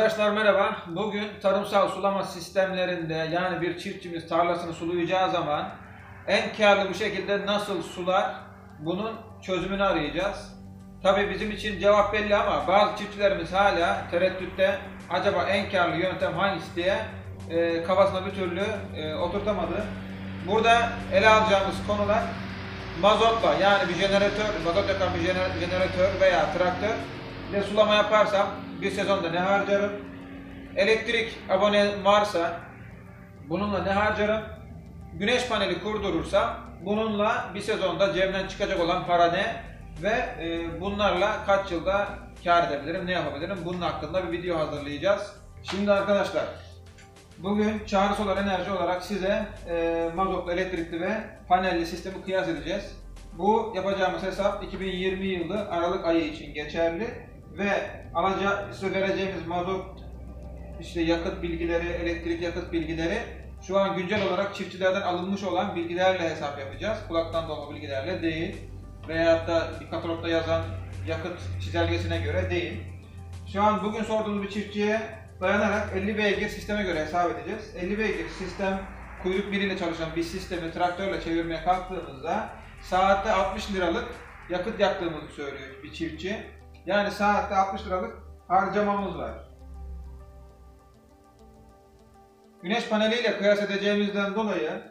Arkadaşlar merhaba. Bugün tarımsal sulama sistemlerinde yani bir çiftçimiz tarlasını sulayacağı zaman en karlı bir şekilde nasıl sular bunun çözümünü arayacağız. Tabi bizim için cevap belli ama bazı çiftçilerimiz hala tereddütte acaba en karlı yöntem hangisi diye e, kafasına bir türlü e, oturtamadı. Burada ele alacağımız konular mazotla yani bir jeneratör, mazot yakan bir jener- jeneratör veya traktör ile sulama yaparsam bir sezonda ne harcarım? Elektrik abone varsa bununla ne harcarım? Güneş paneli kurdurursam bununla bir sezonda cebimden çıkacak olan para ne? Ve e, bunlarla kaç yılda kar edebilirim, ne yapabilirim? Bunun hakkında bir video hazırlayacağız. Şimdi arkadaşlar Bugün Çağrı Solar Enerji olarak size e, mazotlu, elektrikli ve panelli sistemi kıyas edeceğiz. Bu yapacağımız hesap 2020 yılı Aralık ayı için geçerli ve alaca, size vereceğimiz mazot, işte yakıt bilgileri, elektrik yakıt bilgileri şu an güncel olarak çiftçilerden alınmış olan bilgilerle hesap yapacağız. Kulaktan dolma bilgilerle değil veyahut da bir katalogda yazan yakıt çizelgesine göre değil. Şu an bugün sorduğumuz bir çiftçiye dayanarak 50 beygir sisteme göre hesap edeceğiz. 50 beygir sistem kuyruk biriyle çalışan bir sistemi traktörle çevirmeye kalktığımızda saatte 60 liralık yakıt yaktığımızı söylüyor bir çiftçi. Yani saatte 60 liralık harcamamız var. Güneş paneliyle kıyas edeceğimizden dolayı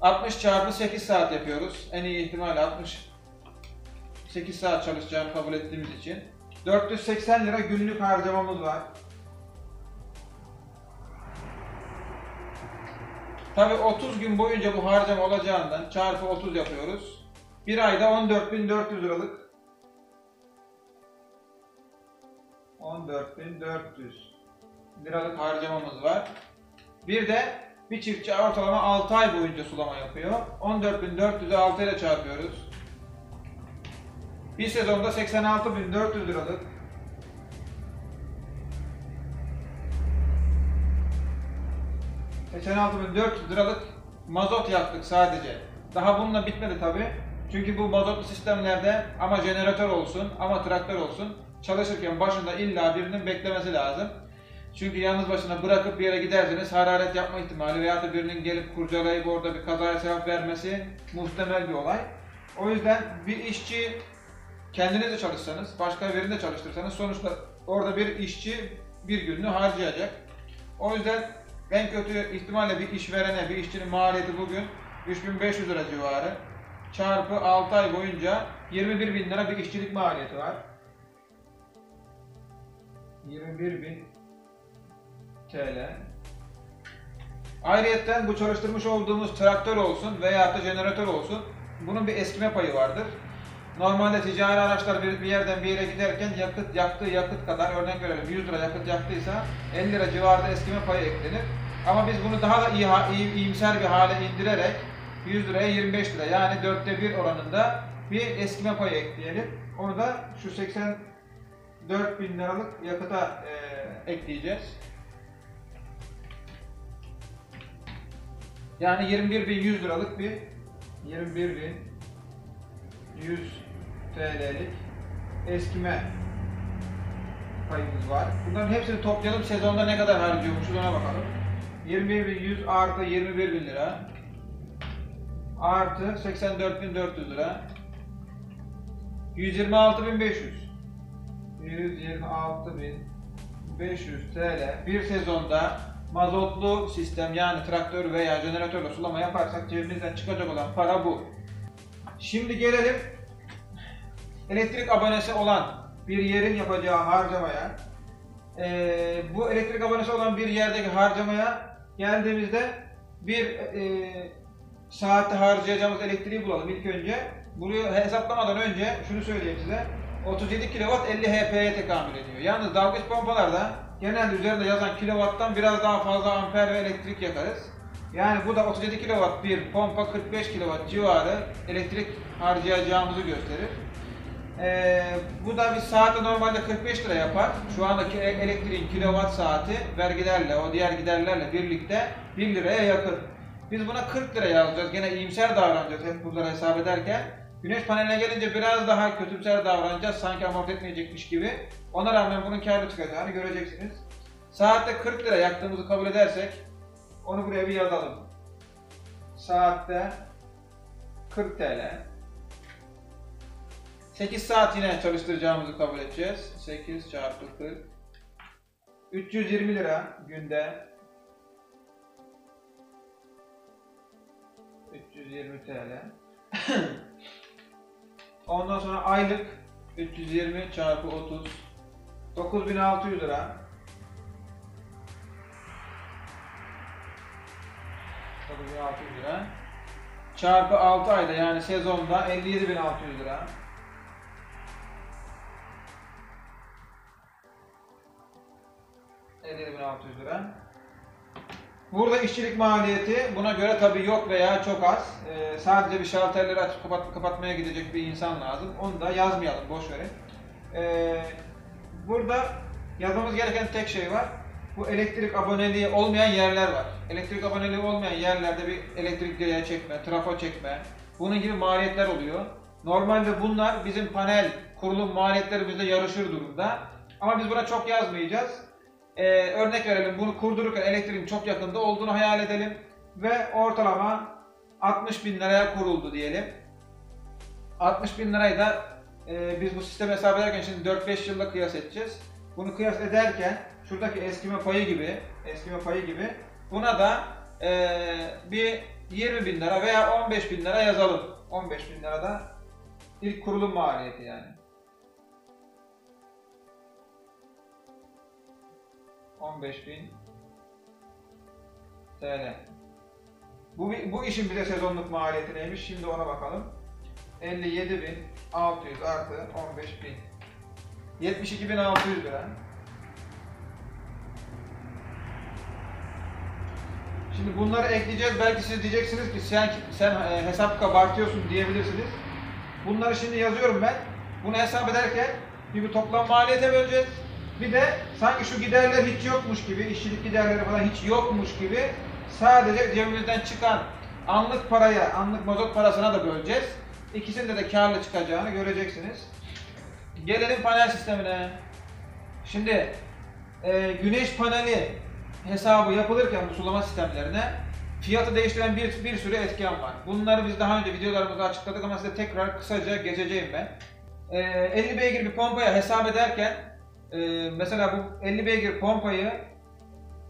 60 çarpı 8 saat yapıyoruz. En iyi ihtimalle 60 8 saat çalışacağını kabul ettiğimiz için. 480 lira günlük harcamamız var. Tabi 30 gün boyunca bu harcama olacağından çarpı 30 yapıyoruz. Bir ayda 14.400 liralık 14.400 liralık harcamamız var. Bir de bir çiftçi ortalama 6 ay boyunca sulama yapıyor. 14.400'ü 6 ile çarpıyoruz. Bir sezonda 86.400 liralık ...86.400 liralık mazot yaktık sadece. Daha bununla bitmedi tabi. Çünkü bu mazotlu sistemlerde ama jeneratör olsun ama traktör olsun çalışırken başında illa birinin beklemesi lazım. Çünkü yalnız başına bırakıp bir yere giderseniz hararet yapma ihtimali veya da birinin gelip kurcalayıp orada bir kazaya sebep vermesi muhtemel bir olay. O yüzden bir işçi kendiniz de çalışsanız, başka birinde çalıştırsanız sonuçta orada bir işçi bir gününü harcayacak. O yüzden en kötü ihtimalle bir işverene, bir işçinin maliyeti bugün 3500 lira civarı. Çarpı 6 ay boyunca 21 bin lira bir işçilik maliyeti var. 21.000 TL. Ayrıyeten bu çalıştırmış olduğumuz traktör olsun veya da jeneratör olsun bunun bir eskime payı vardır. Normalde ticari araçlar bir, bir yerden bir yere giderken yakıt yaktığı yakıt kadar örnek verelim 100 lira yakıt yaktıysa 50 lira civarında eskime payı eklenir. Ama biz bunu daha da iyi, iyi, iyimser bir hale indirerek 100 liraya 25 lira yani dörtte bir oranında bir eskime payı ekleyelim. Onu da şu 80 4000 liralık yakıta e, ekleyeceğiz. Yani 21100 liralık bir 21100 TL'lik eskime payımız var. Bunların hepsini toplayalım. Sezonda ne kadar harcıyormuşuz ona bakalım. 21100 artı 21000 lira artı 84400 lira 126500 126.500 TL bir sezonda mazotlu sistem yani traktör veya jeneratörle sulama yaparsak cebimizden çıkacak olan para bu. Şimdi gelelim elektrik abonesi olan bir yerin yapacağı harcamaya. Ee, bu elektrik abonesi olan bir yerdeki harcamaya geldiğimizde bir e, saatte harcayacağımız elektriği bulalım ilk önce. Bunu hesaplamadan önce şunu söyleyeyim size. 37 kW 50 HP'ye tekamül ediyor. Yalnız dalgıç pompalarda genelde üzerinde yazan kilovattan biraz daha fazla amper ve elektrik yakarız. Yani bu da 37 kW bir pompa 45 kW civarı elektrik harcayacağımızı gösterir. Ee, bu da bir saatte normalde 45 lira yapar. Şu andaki e- elektriğin kilowatt saati vergilerle, o diğer giderlerle birlikte 1 liraya yakın. Biz buna 40 lira yazacağız. Gene iyimser davranacağız hep bunları hesap ederken. Güneş paneline gelince biraz daha kötümser davranacağız. Sanki amorti etmeyecekmiş gibi. Ona rağmen bunun kârlı çıkacağını göreceksiniz. Saatte 40 lira yaktığımızı kabul edersek onu buraya bir yazalım. Saatte 40 TL. 8 saat yine çalıştıracağımızı kabul edeceğiz. 8 çarpı 40. 320 lira günde. 320 TL. Ondan sonra aylık 320 çarpı 30. 9600 lira. 9600 lira. Çarpı 6 ayda yani sezonda 57600 lira. ...57.600 lira. Burada işçilik maliyeti buna göre tabii yok veya çok az. Ee, sadece bir şalterleri açıp kapat, kapatmaya gidecek bir insan lazım. Onu da yazmayalım, boş verin. Ee, burada yazmamız gereken tek şey var. Bu elektrik aboneliği olmayan yerler var. Elektrik aboneliği olmayan yerlerde bir elektrik direği çekme, trafo çekme, bunun gibi maliyetler oluyor. Normalde bunlar bizim panel kurulum maliyetlerimizle yarışır durumda. Ama biz buna çok yazmayacağız. Ee, örnek verelim, bunu kurdururken elektriğin çok yakında olduğunu hayal edelim. Ve ortalama 60 bin liraya kuruldu diyelim. 60 bin lirayı da e, biz bu sistemi hesap ederken şimdi 4-5 yılda kıyas edeceğiz. Bunu kıyas ederken şuradaki eskime payı gibi, eskime payı gibi buna da e, bir 20 bin lira veya 15 bin lira yazalım. 15 bin lira da ilk kurulum maliyeti yani. 15 bin TL. Bu, bu işin bize sezonluk maliyeti neymiş? Şimdi ona bakalım. 57.600 artı 15.000 72.600 lira. Şimdi bunları ekleyeceğiz. Belki siz diyeceksiniz ki sen sen e, hesap kabartıyorsun diyebilirsiniz. Bunları şimdi yazıyorum ben. Bunu hesap ederken bir, bir toplam maliyete böleceğiz. Bir de sanki şu giderler hiç yokmuş gibi, işçilik giderleri falan hiç yokmuş gibi sadece cebimizden çıkan anlık paraya, anlık mazot parasına da böleceğiz. İkisinde de karlı çıkacağını göreceksiniz. Gelelim panel sistemine. Şimdi e, güneş paneli hesabı yapılırken bu sulama sistemlerine fiyatı değiştiren bir, bir sürü etken var. Bunları biz daha önce videolarımızda açıkladık ama size tekrar kısaca geçeceğim ben. E, 50 beygir bir pompaya hesap ederken e, mesela bu 50 beygir pompayı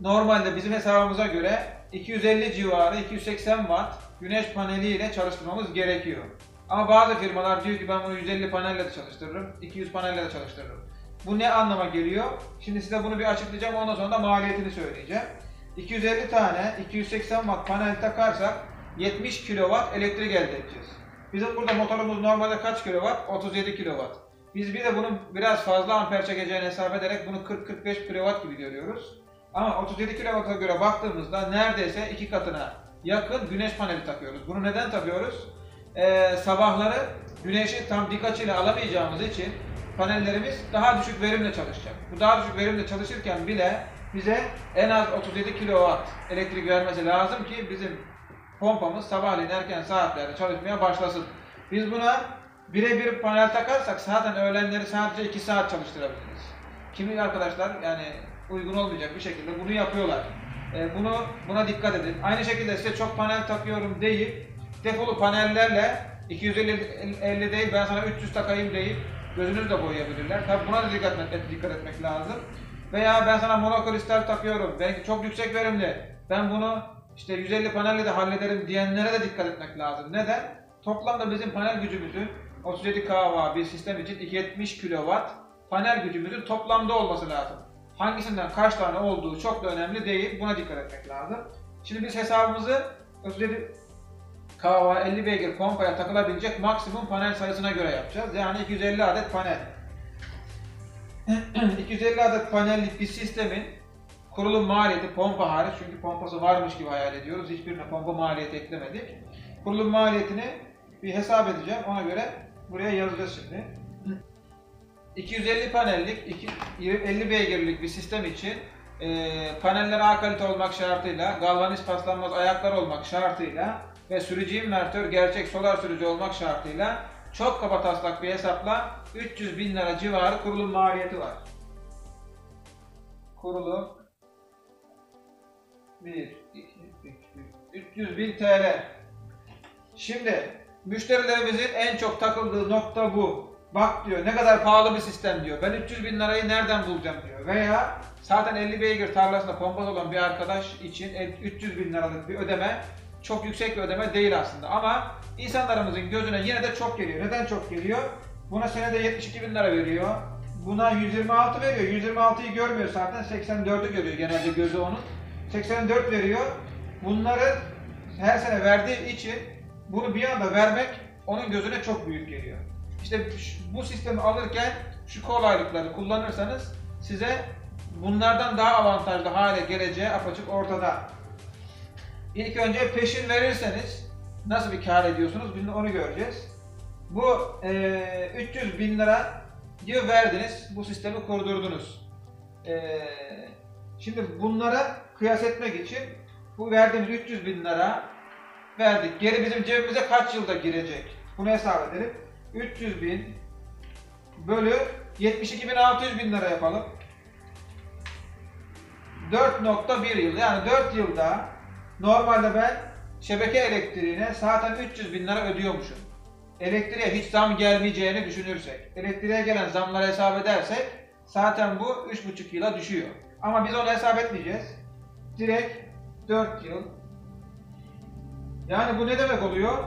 normalde bizim hesabımıza göre 250 civarı 280 watt güneş paneli ile çalıştırmamız gerekiyor. Ama bazı firmalar diyor ki ben bunu 150 panelle de çalıştırırım, 200 panelle de çalıştırırım. Bu ne anlama geliyor? Şimdi size bunu bir açıklayacağım ondan sonra da maliyetini söyleyeceğim. 250 tane 280 watt panel takarsak 70 kW elektrik elde edeceğiz. Bizim burada motorumuz normalde kaç kW? 37 kW. Biz bir de bunun biraz fazla amper çekeceğini hesap ederek bunu 40-45 kW gibi görüyoruz. Ama 37 kW'a göre baktığımızda neredeyse iki katına yakın güneş paneli takıyoruz. Bunu neden takıyoruz? Ee, sabahları güneşi tam dik açıyla alamayacağımız için panellerimiz daha düşük verimle çalışacak. Bu daha düşük verimle çalışırken bile bize en az 37 kW elektrik vermesi lazım ki bizim pompamız sabahleyin erken saatlerde çalışmaya başlasın. Biz buna birebir panel takarsak zaten öğlenleri sadece 2 saat çalıştırabiliriz. Kimi arkadaşlar yani uygun olmayacak bir şekilde bunu yapıyorlar. E, bunu buna dikkat edin. Aynı şekilde size çok panel takıyorum deyip defolu panellerle 250 değil ben sana 300 takayım deyip gözünüzü de boyayabilirler. Tabi buna da dikkat, etmek, dikkat etmek lazım. Veya ben sana monokristal takıyorum. Belki çok yüksek verimli. Ben bunu işte 150 panelle de hallederim diyenlere de dikkat etmek lazım. Neden? Toplamda bizim panel gücümüzün 37 kW bir sistem için 270 kW panel gücümüzün toplamda olması lazım. Hangisinden kaç tane olduğu çok da önemli değil. Buna dikkat etmek lazım. Şimdi biz hesabımızı 37 kW 50 beygir pompaya takılabilecek maksimum panel sayısına göre yapacağız. Yani 250 adet panel. 250 adet panellik bir sistemin kurulum maliyeti pompa hariç çünkü pompası varmış gibi hayal ediyoruz. Hiçbirine pompa maliyeti eklemedik. Kurulum maliyetini bir hesap edeceğim. Ona göre buraya yazacağız şimdi. 250 panellik, 50 beygirlik bir sistem için e, paneller A kalite olmak şartıyla, galvaniz paslanmaz ayaklar olmak şartıyla ve sürücü invertör gerçek solar sürücü olmak şartıyla çok kaba taslak bir hesapla 300 bin lira civarı kurulum maliyeti var. Kurulum 1, 2, 3, 300 bin TL. Şimdi müşterilerimizin en çok takıldığı nokta bu. Bak diyor ne kadar pahalı bir sistem diyor. Ben 300 bin lirayı nereden bulacağım diyor. Veya zaten 50 beygir tarlasında pompası olan bir arkadaş için 300 bin liralık bir ödeme çok yüksek bir ödeme değil aslında. Ama insanlarımızın gözüne yine de çok geliyor. Neden çok geliyor? Buna senede 72 bin lira veriyor. Buna 126 veriyor. 126'yı görmüyor zaten. 84'ü görüyor genelde gözü onun. 84 veriyor. Bunları her sene verdiği için bunu bir anda vermek onun gözüne çok büyük geliyor. İşte bu sistemi alırken şu kolaylıkları kullanırsanız size bunlardan daha avantajlı hale geleceği apaçık ortada. İlk önce peşin verirseniz nasıl bir kar ediyorsunuz biz onu göreceğiz. Bu e, 300 bin lira diyor verdiniz, bu sistemi kurdurdunuz. E, şimdi bunlara kıyas etmek için bu verdiğimiz 300 bin lira verdik. Geri bizim cebimize kaç yılda girecek? Bunu hesap edelim. 300 bin bölü 72.600 bin lira yapalım. 4.1 yıl yani 4 yılda normalde ben şebeke elektriğine zaten 300 bin lira ödüyormuşum. Elektriğe hiç zam gelmeyeceğini düşünürsek, elektriğe gelen zamları hesap edersek zaten bu 3,5 yıla düşüyor. Ama biz onu hesap etmeyeceğiz. Direkt 4 yıl. Yani bu ne demek oluyor?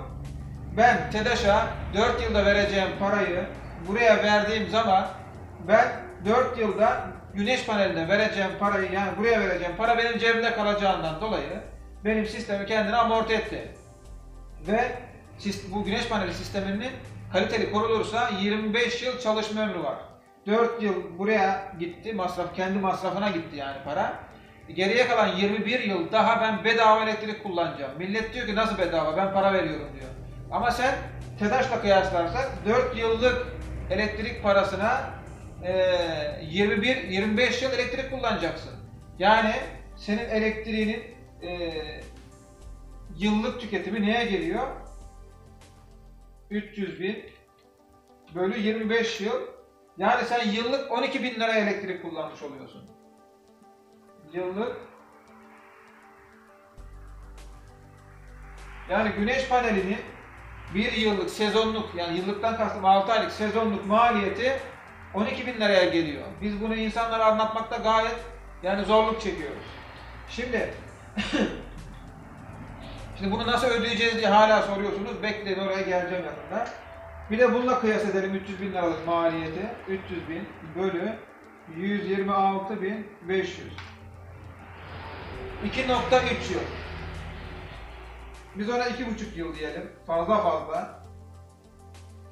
Ben TEDAŞ'a 4 yılda vereceğim parayı buraya verdiğim zaman ben 4 yılda güneş paneline vereceğim parayı yani buraya vereceğim para benim cebimde kalacağından dolayı benim sistemi kendine amorti etti. Ve bu güneş paneli sisteminin kaliteli kurulursa 25 yıl çalışma ömrü var. 4 yıl buraya gitti, masraf kendi masrafına gitti yani para. Geriye kalan 21 yıl daha ben bedava elektrik kullanacağım. Millet diyor ki nasıl bedava ben para veriyorum diyor. Ama sen TEDAŞ'la kıyaslarsak 4 yıllık elektrik parasına e, 21-25 yıl elektrik kullanacaksın. Yani senin elektriğinin e, yıllık tüketimi neye geliyor? 300 bin bölü 25 yıl. Yani sen yıllık 12 bin lira elektrik kullanmış oluyorsun yıllık yani güneş panelinin bir yıllık sezonluk yani yıllıktan kastım 6 aylık sezonluk maliyeti 12 bin liraya geliyor. Biz bunu insanlara anlatmakta gayet yani zorluk çekiyoruz. Şimdi şimdi bunu nasıl ödeyeceğiz diye hala soruyorsunuz. Bekleyin oraya geleceğim yakında. Bir de bununla kıyas edelim 300 bin liralık maliyeti. 300 bin bölü 126.500. 2 nokta 3 yıl. Biz ona 2,5 yıl diyelim. Fazla fazla.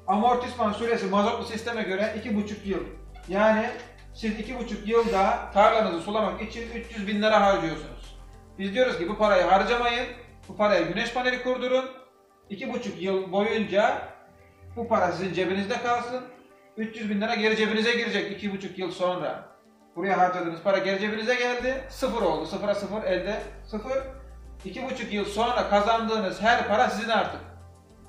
Amortisman süresi mazotlu sisteme göre 2,5 yıl. Yani siz 2,5 yılda tarlanızı sulamak için 300 bin lira harcıyorsunuz. Biz diyoruz ki bu parayı harcamayın. Bu paraya güneş paneli kurdurun. 2,5 yıl boyunca bu para sizin cebinizde kalsın. 300 bin lira geri cebinize girecek 2,5 yıl sonra. Buraya harcadığınız para geri cebinize geldi. Sıfır oldu. Sıfıra sıfır elde sıfır. 2,5 yıl sonra kazandığınız her para sizin artık.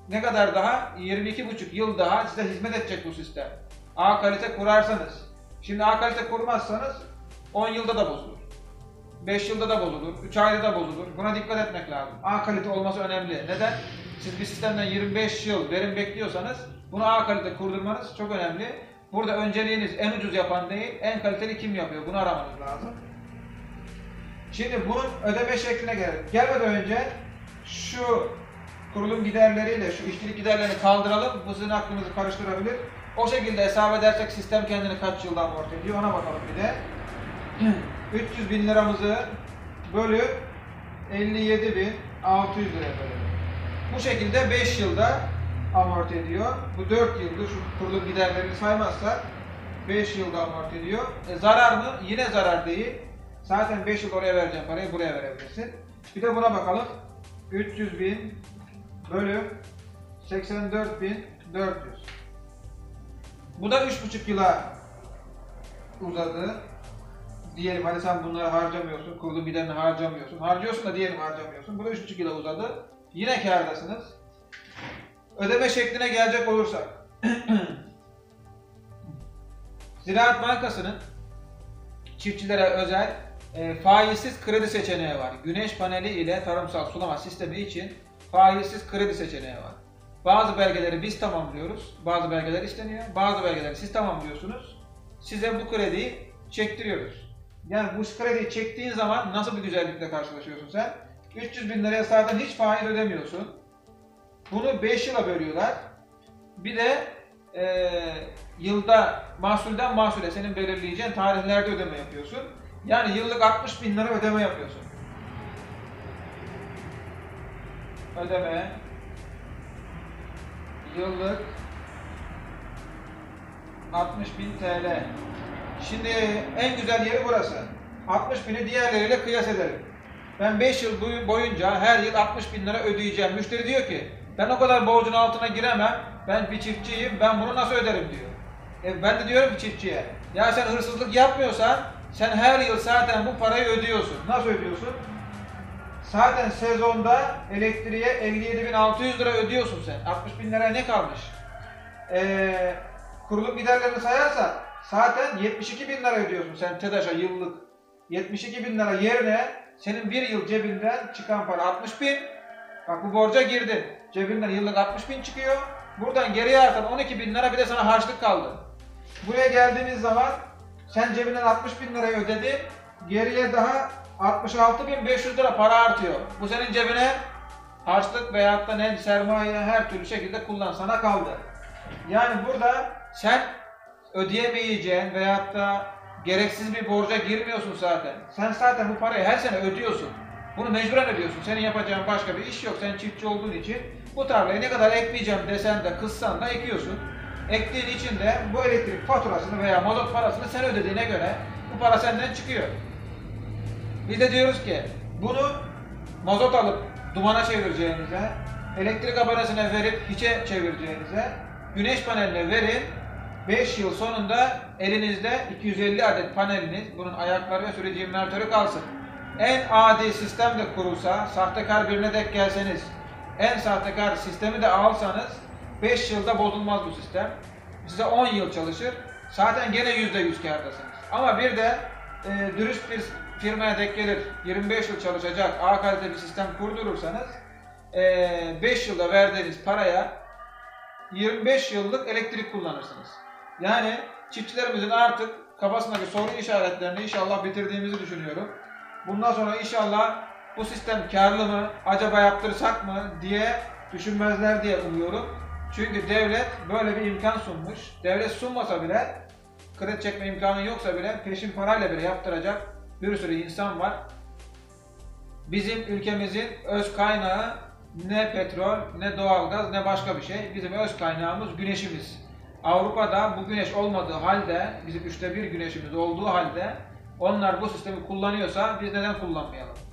Ne kadar daha? 22,5 yıl daha size hizmet edecek bu sistem. A kalite kurarsanız. Şimdi A kalite kurmazsanız 10 yılda da bozulur. 5 yılda da bozulur, 3 ayda da bozulur. Buna dikkat etmek lazım. A kalite olması önemli. Neden? Siz bir sistemden 25 yıl verim bekliyorsanız bunu A kalite kurdurmanız çok önemli. Burada önceliğiniz en ucuz yapan değil, en kaliteli kim yapıyor? Bunu aramanız lazım. Şimdi bunun ödeme şekline gelelim. Gelmeden önce şu kurulum giderleriyle şu işçilik giderlerini kaldıralım. Bu sizin aklınızı karıştırabilir. O şekilde hesap edersek sistem kendini kaç yılda amorti ediyor ona bakalım bir de. 300 bin liramızı bölü 57 bin 600 liraya bölelim. Bu şekilde 5 yılda amorti ediyor. Bu 4 yıldır şu kurulum giderlerini saymazsak 5 yılda amorti ediyor. E, zarar mı? Yine zarar değil. Zaten 5 yıl oraya vereceğim parayı buraya verebilirsin. Bir de buna bakalım. 300 bin bölü 84 bin 400. Bu da 3,5 yıla uzadı diyelim hani sen bunları harcamıyorsun, kurulu giderini harcamıyorsun. Harcıyorsun da diyelim harcamıyorsun. Bu da 3,5 yıla uzadı. Yine kârdasınız. Ödeme şekline gelecek olursak. Ziraat Bankası'nın çiftçilere özel e, faizsiz kredi seçeneği var. Güneş paneli ile tarımsal sulama sistemi için faizsiz kredi seçeneği var. Bazı belgeleri biz tamamlıyoruz, bazı belgeler isteniyor, bazı belgeleri siz tamamlıyorsunuz. Size bu krediyi çektiriyoruz. Yani bu krediyi çektiğin zaman nasıl bir güzellikle karşılaşıyorsun sen? 300 bin liraya zaten hiç faiz ödemiyorsun. Bunu 5 yıla bölüyorlar. Bir de e, yılda mahsulden mahsule senin belirleyeceğin tarihlerde ödeme yapıyorsun. Yani yıllık 60 bin lira ödeme yapıyorsun. Ödeme yıllık 60 bin TL. Şimdi en güzel yeri burası. 60 bini diğerleriyle kıyas edelim. Ben 5 yıl boyunca her yıl 60 bin lira ödeyeceğim. Müşteri diyor ki ben o kadar borcun altına giremem. Ben bir çiftçiyim. Ben bunu nasıl öderim diyor. E ben de diyorum ki çiftçiye ya sen hırsızlık yapmıyorsan sen her yıl zaten bu parayı ödüyorsun. Nasıl ödüyorsun? Zaten sezonda elektriğe 57.600 lira ödüyorsun sen. 60 bin liraya ne kalmış? Ee, kurulum giderlerini sayarsa zaten 72 bin lira ödüyorsun sen TEDAŞ'a yıllık. 72 bin lira yerine senin bir yıl cebinden çıkan para 60 bin. Bak bu borca girdin. Cebinden yıllık 60 bin çıkıyor. Buradan geriye artan 12 bin lira bir de sana harçlık kaldı. Buraya geldiğimiz zaman sen cebinden 60 bin lirayı ödedin. Geriye daha 66.500 lira para artıyor. Bu senin cebine harçlık veyahut da ne sermaye her türlü şekilde kullan sana kaldı. Yani burada sen ödeyemeyeceğin veyahut da gereksiz bir borca girmiyorsun zaten. Sen zaten bu parayı her sene ödüyorsun. Bunu mecburen ödüyorsun. Senin yapacağın başka bir iş yok. Sen çiftçi olduğun için bu tarlayı ne kadar ekleyeceğim desen de kızsan da ekiyorsun. Ektiğin için de bu elektrik faturasını veya mazot parasını sen ödediğine göre bu para senden çıkıyor. Biz de diyoruz ki bunu mazot alıp dumana çevireceğinize, elektrik abonesine verip hiçe çevireceğinize, güneş paneline verin, 5 yıl sonunda elinizde 250 adet paneliniz, bunun ayakları ve sürücü invertörü kalsın. En adi sistem de kurulsa, sahtekar birine denk gelseniz, en sahtekar sistemi de alsanız 5 yılda bozulmaz bu sistem. Size 10 yıl çalışır. Zaten gene %100 kârdasınız. Ama bir de e, dürüst bir firmaya denk gelir, 25 yıl çalışacak A kalite bir sistem kurdurursanız 5 e, yılda verdiğiniz paraya 25 yıllık elektrik kullanırsınız. Yani çiftçilerimizin artık kafasındaki soru işaretlerini inşallah bitirdiğimizi düşünüyorum. Bundan sonra inşallah bu sistem karlı mı, acaba yaptırsak mı diye düşünmezler diye umuyorum. Çünkü devlet böyle bir imkan sunmuş. Devlet sunmasa bile, kredi çekme imkanı yoksa bile peşin parayla bile yaptıracak bir sürü insan var. Bizim ülkemizin öz kaynağı ne petrol, ne doğalgaz, ne başka bir şey. Bizim öz kaynağımız güneşimiz. Avrupa'da bu güneş olmadığı halde, bizim üçte bir güneşimiz olduğu halde onlar bu sistemi kullanıyorsa biz neden kullanmayalım?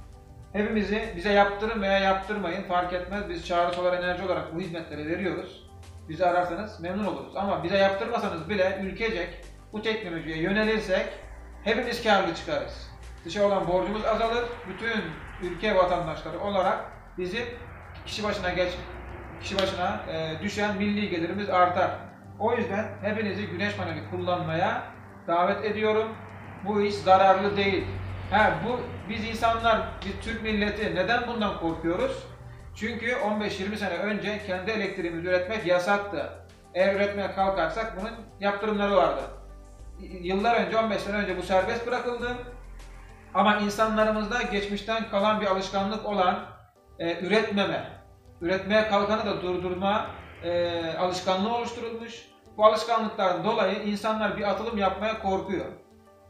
Hepimizi bize yaptırın veya yaptırmayın fark etmez. Biz çağrı solar enerji olarak bu hizmetleri veriyoruz. Bizi ararsanız memnun oluruz. Ama bize yaptırmasanız bile ülkecek bu teknolojiye yönelirsek hepimiz karlı çıkarız. Dışa olan borcumuz azalır. Bütün ülke vatandaşları olarak bizim kişi başına geç kişi başına e, düşen milli gelirimiz artar. O yüzden hepinizi güneş paneli kullanmaya davet ediyorum. Bu iş zararlı değil. Ha bu biz insanlar, biz Türk milleti neden bundan korkuyoruz? Çünkü 15-20 sene önce kendi elektriğimizi üretmek yasaktı. Eğer üretmeye kalkarsak bunun yaptırımları vardı. Yıllar önce, 15 sene önce bu serbest bırakıldı. Ama insanlarımızda geçmişten kalan bir alışkanlık olan e, üretmeme, üretmeye kalkanı da durdurma e, alışkanlığı oluşturulmuş. Bu alışkanlıklardan dolayı insanlar bir atılım yapmaya korkuyor.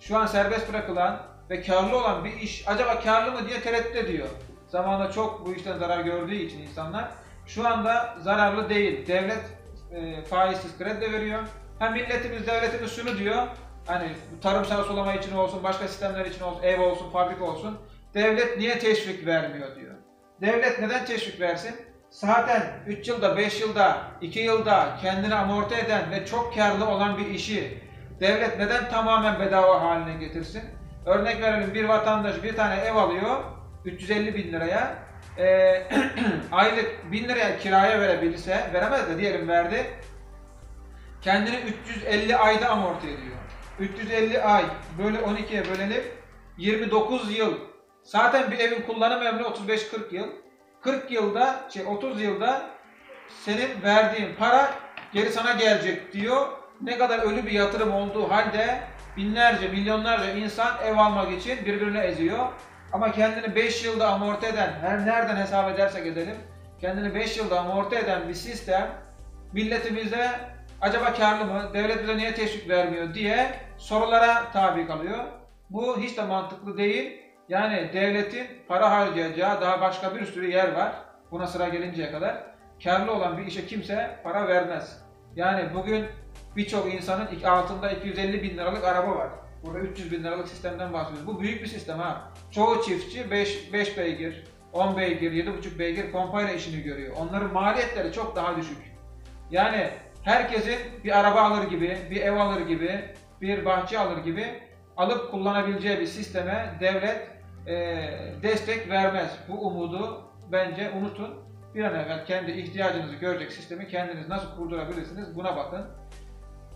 Şu an serbest bırakılan ve karlı olan bir iş acaba karlı mı diye tereddüt ediyor. Zamanında çok bu işten zarar gördüğü için insanlar şu anda zararlı değil. Devlet e, faizsiz kredi de veriyor. Hem milletimiz, devletimiz şunu diyor. Hani tarımsal sulama için olsun, başka sistemler için olsun, ev olsun, fabrika olsun. Devlet niye teşvik vermiyor diyor. Devlet neden teşvik versin? Zaten 3 yılda, 5 yılda, 2 yılda kendini amorti eden ve çok karlı olan bir işi devlet neden tamamen bedava haline getirsin? Örnek verelim bir vatandaş bir tane ev alıyor 350 bin liraya e, aylık 1000 liraya kiraya verebilse veremez de diyelim verdi kendini 350 ayda amorti ediyor. 350 ay böyle 12'ye bölenip 29 yıl. Zaten bir evin kullanım ömrü 35-40 yıl. 40 yılda, şey 30 yılda senin verdiğin para geri sana gelecek diyor. Ne kadar ölü bir yatırım olduğu halde binlerce, milyonlarca insan ev almak için birbirini eziyor. Ama kendini 5 yılda amorti eden, her nereden hesap edersek edelim, kendini 5 yılda amorti eden bir sistem milletimize acaba karlı mı, devlet bize niye teşvik vermiyor diye sorulara tabi kalıyor. Bu hiç de mantıklı değil. Yani devletin para harcayacağı daha başka bir sürü yer var. Buna sıra gelinceye kadar. Karlı olan bir işe kimse para vermez. Yani bugün birçok insanın altında 250 bin liralık araba var. Burada 300 bin liralık sistemden bahsediyoruz. Bu büyük bir sistem ha. Çoğu çiftçi 5, 5 beygir, 10 beygir, 7,5 beygir pompayla işini görüyor. Onların maliyetleri çok daha düşük. Yani herkesin bir araba alır gibi, bir ev alır gibi, bir bahçe alır gibi alıp kullanabileceği bir sisteme devlet eee, destek vermez. Bu umudu bence unutun. Bir an evvel kendi ihtiyacınızı görecek sistemi kendiniz nasıl kurdurabilirsiniz buna bakın.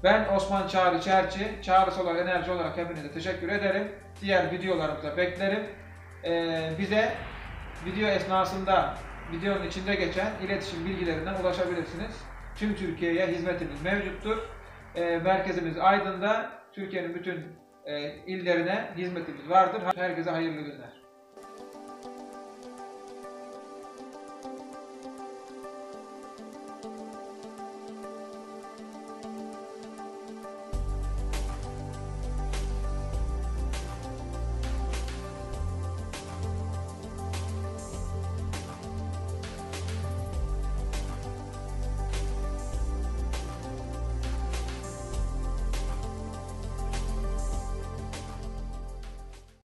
Ben Osman Çağrı Çerçi, Çağrı Solar Enerji olarak hepinize teşekkür ederim. Diğer videolarımıza beklerim. Eee, bize video esnasında videonun içinde geçen iletişim bilgilerinden ulaşabilirsiniz. Tüm Türkiye'ye hizmetimiz mevcuttur. Eee, merkezimiz Aydın'da Türkiye'nin bütün eee, illerine hizmetimiz vardır. Herkese hayırlı günler.